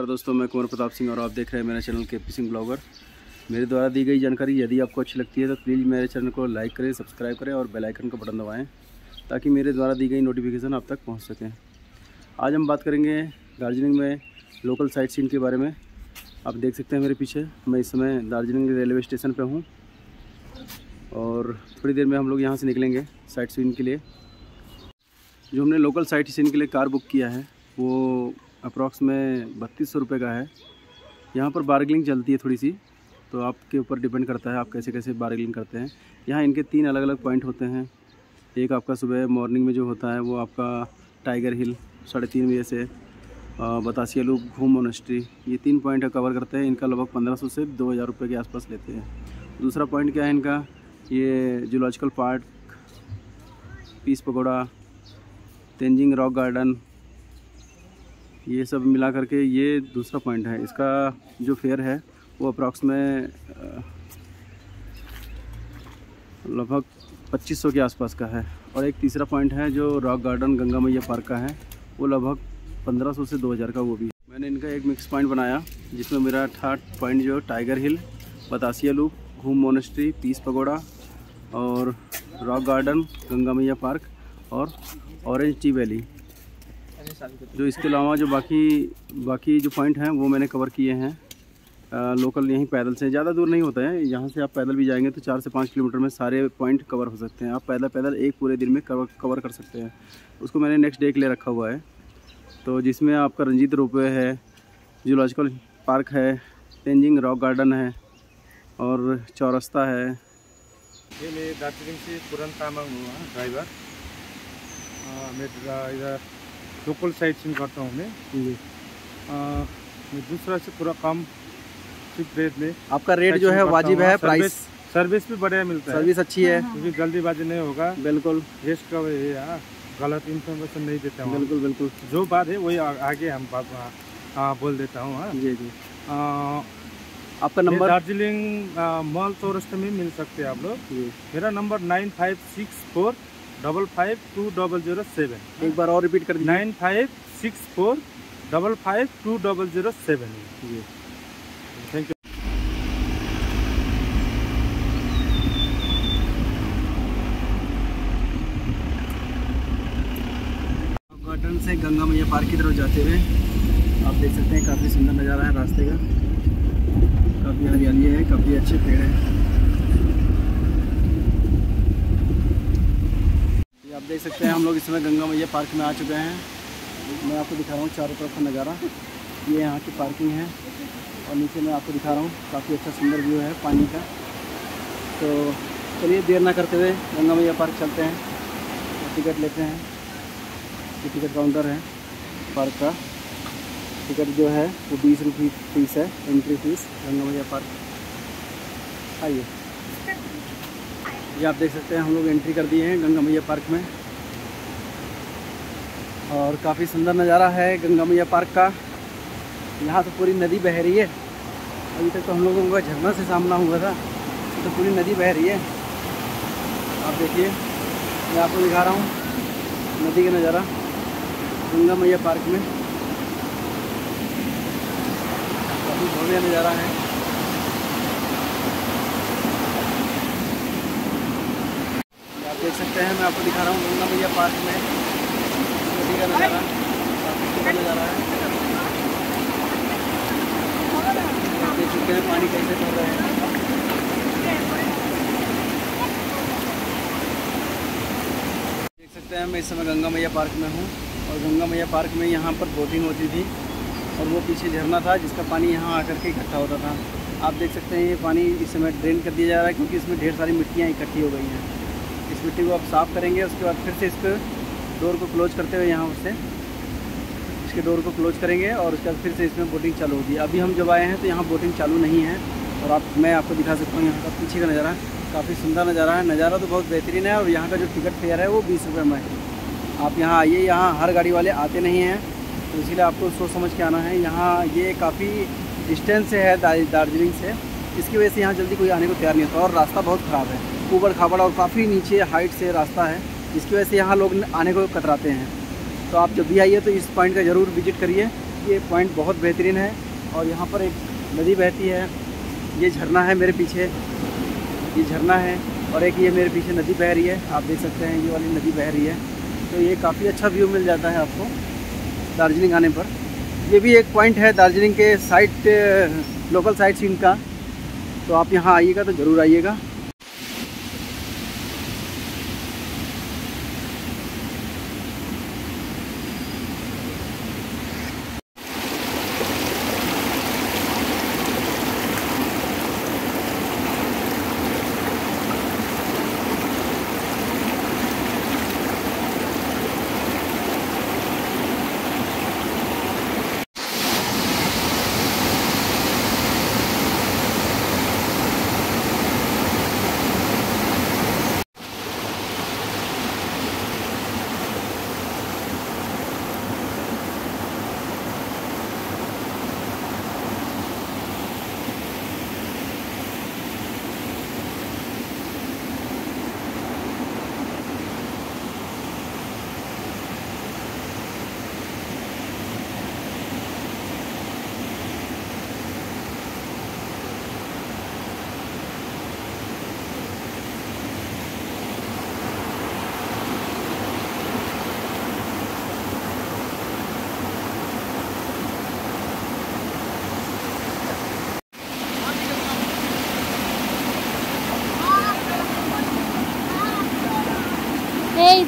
नमस्कार दोस्तों, मैं कुंवर प्रताप सिंह और आप देख रहे हैं मेरे चैनल के पी सिंह ब्लॉगर। मेरे द्वारा दी गई जानकारी यदि आपको अच्छी लगती है तो प्लीज़ मेरे चैनल को लाइक करें, सब्सक्राइब करें और बेल आइकन का बटन दबाएँ, ताकि मेरे द्वारा दी गई नोटिफिकेशन आप तक पहुँच सकें। आज हम बात करेंगे दार्जिलिंग में लोकल साइट सीन के बारे में। आप देख सकते हैं मेरे पीछे, मैं इस समय दार्जिलिंग रेलवे स्टेशन पर हूँ और थोड़ी देर में हम लोग यहाँ से निकलेंगे साइट सीन के लिए। जो हमने लोकल साइट सीन के लिए कार बुक किया है, वो अप्रॉक्स में बत्तीस सौ रुपये का है। यहाँ पर बार्गलिंग चलती है थोड़ी सी तो आपके ऊपर डिपेंड करता है आप कैसे कैसे बार्गलिंग करते हैं। यहाँ इनके तीन अलग अलग पॉइंट होते हैं। एक आपका सुबह मॉर्निंग में जो होता है, वो आपका टाइगर हिल साढ़े तीन बजे से बतासिया लूप घूम मोनेस्ट्री ये तीन पॉइंट कवर करते हैं। इनका लगभग पंद्रह सौ से दो हज़ार रुपये के आसपास लेते हैं। दूसरा पॉइंट क्या है इनका? ये zoological park peace pagoda Tenzing rock garden ये सब मिला करके ये दूसरा पॉइंट है। इसका जो फेयर है, वो अप्रॉक्स में लगभग 2500 के आसपास का है। और एक तीसरा पॉइंट है, जो rock garden Ganga Maiya park का है, वो लगभग 1500 से 2000 का वो भी मैंने इनका एक मिक्स पॉइंट बनाया, जिसमें मेरा थर्ड पॉइंट जो Tiger Hill Batasia loop Ghoom monastery peace pagoda और rock garden Ganga Maiya park और ऑरेंज टी वैली जो इसके अलावा जो बाकी बाकी जो पॉइंट हैं वो मैंने कवर किए हैं। आ, लोकल यहीं पैदल से। ज़्यादा दूर नहीं होता है। यहाँ से आप पैदल भी जाएँगे तो चार से पाँच किलोमीटर में सारे पॉइंट कवर हो सकते हैं। आप पैदल पैदल एक पूरे दिन में कवर कवर कर सकते हैं। उसको मैंने नेक्स्ट डे के लिए रखा हुआ है। तो जिसमें आपका रंजीत रोपवे है जूलॉजिकल पार्क है तेंजिंग रॉक गार्डन है और चौरस्ता है। ये मैं दार्जिलिंग से पूरन तामांग हुआ ड्राइवर मैं इधर लोकल साइट सीन करता हूँ मैं। आ, मैं दूसरा से पूरा काम चिप रेट में आपका रेट जो है वाजिब है। प्राइस सर्विस भी बढ़िया मिलता है। सर्विस अच्छी है। क्योंकि जल्दीबाजी नहीं होगा। बिल्कुल। गेस्ट का वही है गलत इन्फॉर्मेशन नहीं देता हूँ। बिल्कुल बिल्कुल। जो बात है वही आगे हम बात आ, बोल देता हूँ हाँ। जी जी। आ, आपका नंबर दार्जिलिंग मॉल चौरस्ते में मिल सकते हैं आप लोग। मेरा number nine five six four double five two double zero seven एक बार और रिपीट कर दीजिए। Nine five six four double five two double zero seven ji. Thank you garden से गंगा मैया पार्क की तरफ़ जाते हुए आप देख सकते हैं काफ़ी सुंदर नज़ारा है रास्ते का। काफ़ी हरियाली है काफ़ी अच्छे पेड़ हैं ये आप देख सकते हैं हम लोग इस समय गंगा मैया पार्क में आ चुके हैं। मैं आपको दिखा रहा हूँ चारों तरफ़ का नज़ारा। ये यहाँ की पार्किंग है और नीचे मैं आपको दिखा रहा हूँ, काफ़ी अच्छा सुंदर व्यू है पानी का। तो चलिए देर ना करते हुए गंगा मैया पार्क चलते हैं। टिकट लेते हैं। टिकट काउंटर है पार्क का। टिकट जो है वो बीस रुपये फ़ीस है entry fees Ganga Maiya park. आइए। ये आप देख सकते हैं, हम लोग एंट्री कर दिए हैं गंगा मैया पार्क में। और काफ़ी सुंदर नज़ारा है गंगा मैया पार्क का। यहाँ तो पूरी नदी बह रही है। अभी तक तो हम लोगों का झरना से सामना हुआ था। तो पूरी नदी बह रही है। आप देखिए, मैं आपको दिखा रहा हूँ नदी का नज़ारा गंगा मैया पार्क में। काफ़ी बढ़िया नज़ारा है। आप देख सकते हैं, मैं आपको दिखा रहा हूँ गंगा मैया पार्क में। देख सकते हैं मैं इस समय गंगा मैया पार्क में हूँ और गंगा मैया पार्क में यहाँ पर बोटिंग होती थी और वो पीछे झरना था जिसका पानी यहाँ आकर के इकट्ठा होता था। आप देख सकते हैं ये पानी इस समय ड्रेन कर दिया जा रहा है क्योंकि इसमें ढेर सारी मिट्टियाँ इकट्ठी हो गई हैं। इस मिट्टी को आप साफ़ करेंगे, उसके बाद फिर से इसको डोर को क्लोज करते हुए यहाँ से इसके डोर को क्लोज करेंगे और उसके बाद फिर से इसमें बोटिंग चालू होगी। अभी हम जब आए हैं तो यहाँ बोटिंग चालू नहीं है और आप, मैं आपको दिखा सकता हूँ यहाँ का पीछे का नज़ारा। काफ़ी सुंदर नज़ारा है। नज़ारा तो बहुत बेहतरीन है और यहाँ का जो टिकट फेयर है वो बीस रुपये में है। आप यहाँ आइए, यहाँ हर गाड़ी वाले आते नहीं हैं तो इसीलिए आपको सोच समझ के आना है। यहाँ ये काफ़ी डिस्टेंस से है दार्जिलिंग से। इसकी वजह से यहाँ जल्दी कोई आने को तैयार नहीं होता और रास्ता बहुत ख़राब है। ऊबड़ खाबड़ और काफ़ी नीचे हाइट से रास्ता है। जिसकी वजह से यहाँ लोग आने को कतराते हैं। तो आप जब भी आइए तो इस पॉइंट का ज़रूर विज़िट करिए। ये पॉइंट बहुत बेहतरीन है और यहाँ पर एक नदी बहती है। ये झरना है मेरे पीछे। ये झरना है और एक ये मेरे पीछे नदी बह रही है। आप देख सकते हैं ये वाली नदी बह रही है। तो ये काफ़ी अच्छा व्यू मिल जाता है आपको दार्जिलिंग आने पर। ये भी एक पॉइंट है दार्जिलिंग के साइट लोकल साइट सीन का। तो आप यहाँ आइएगा तो ज़रूर आइएगा।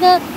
इधर